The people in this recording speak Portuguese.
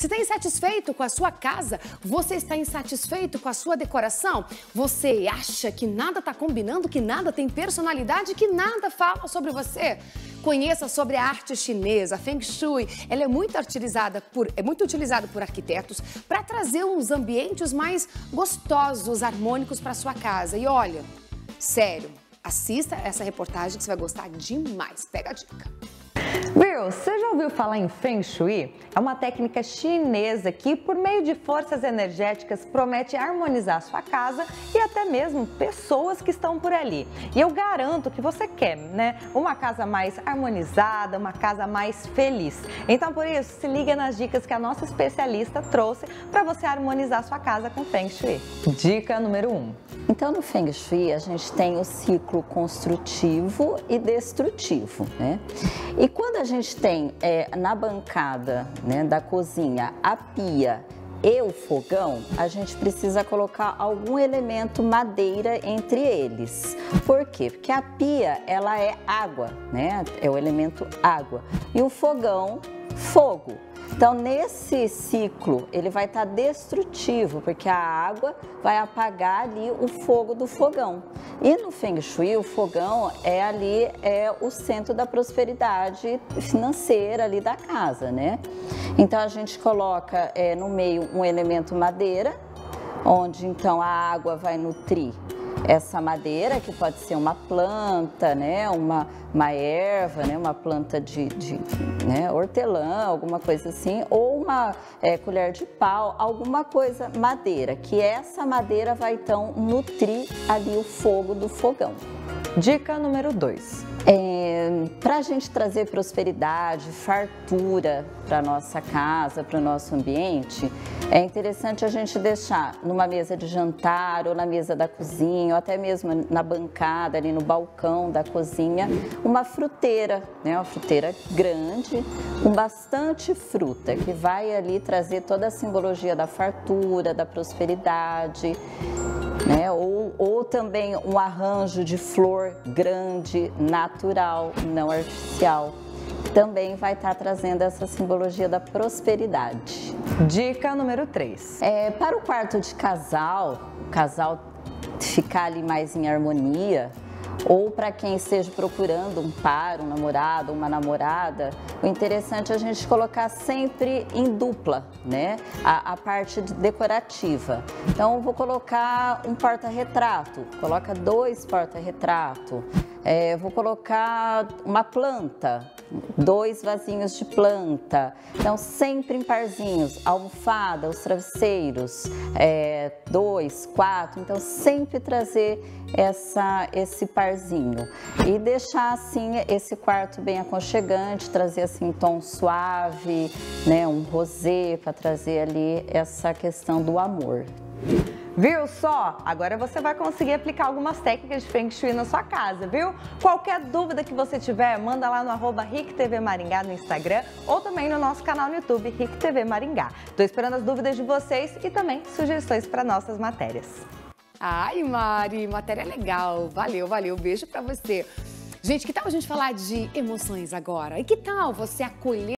Você está insatisfeito com a sua casa? Você está insatisfeito com a sua decoração? Você acha que nada está combinando, que nada tem personalidade, que nada fala sobre você? Conheça sobre a arte chinesa, Feng Shui. Ela é muito utilizada por, é muito utilizada por arquitetos para trazer uns ambientes mais gostosos, harmônicos para sua casa. E olha, sério, assista essa reportagem que você vai gostar demais. Pega a dica. Viu, você já ouviu falar em Feng Shui? É uma técnica chinesa que, por meio de forças energéticas, promete harmonizar sua casa e até mesmo pessoas que estão por ali. E eu garanto que você quer, né? Uma casa mais harmonizada, uma casa mais feliz. Então, por isso, se liga nas dicas que a nossa especialista trouxe para você harmonizar sua casa com Feng Shui. Dica número 1. Um. Então, no Feng Shui, a gente tem o ciclo construtivo e destrutivo, né? E quando a gente tem é, na bancada né, da cozinha a pia e o fogão, a gente precisa colocar algum elemento madeira entre eles. Por quê? Porque a pia, ela é água, né? É o elemento água. E o fogão, fogo. Então, nesse ciclo, ele vai estar tá destrutivo, porque a água vai apagar ali o fogo do fogão. E no Feng Shui, o fogão é ali é o centro da prosperidade financeira ali da casa, né? Então, a gente coloca é, no meio um elemento madeira, onde então a água vai nutrir essa madeira, que pode ser uma planta, né, uma, uma erva, né, uma planta de, de né, hortelã, alguma coisa assim, ou uma é, colher de pau, alguma coisa madeira, que essa madeira vai então nutrir ali o fogo do fogão. Dica número 2. É, para a gente trazer prosperidade, fartura para nossa casa, para o nosso ambiente, é interessante a gente deixar numa mesa de jantar ou na mesa da cozinha, ou até mesmo na bancada, ali no balcão da cozinha, uma fruteira, né? uma fruteira grande, com bastante fruta, que vai ali trazer toda a simbologia da fartura, da prosperidade né? Ou, ou também um arranjo de flor grande, natural, não artificial. Também vai estar trazendo essa simbologia da prosperidade. Dica número 3. É, para o quarto de casal, o casal ficar ali mais em harmonia, ou para quem esteja procurando um par, um namorado, uma namorada, o interessante é a gente colocar sempre em dupla, né? A, a parte decorativa. Então, vou colocar um porta-retrato, coloca dois porta-retrato. É, vou colocar uma planta, dois vasinhos de planta. Então, sempre em parzinhos, almofada, os travesseiros, é, dois, quatro. Então, sempre trazer essa, esse parzinho. E deixar, assim, esse quarto bem aconchegante, trazer, assim, um tom suave, né, um rosé, para trazer ali essa questão do amor. Viu só? Agora você vai conseguir aplicar algumas técnicas de Feng Shui na sua casa, viu? Qualquer dúvida que você tiver, manda lá no arroba Maringá no Instagram ou também no nosso canal no YouTube, Rick TV Maringá. Tô esperando as dúvidas de vocês e também sugestões para nossas matérias. Ai, Mari, matéria legal. Valeu, valeu. Beijo para você. Gente, que tal a gente falar de emoções agora? E que tal você acolher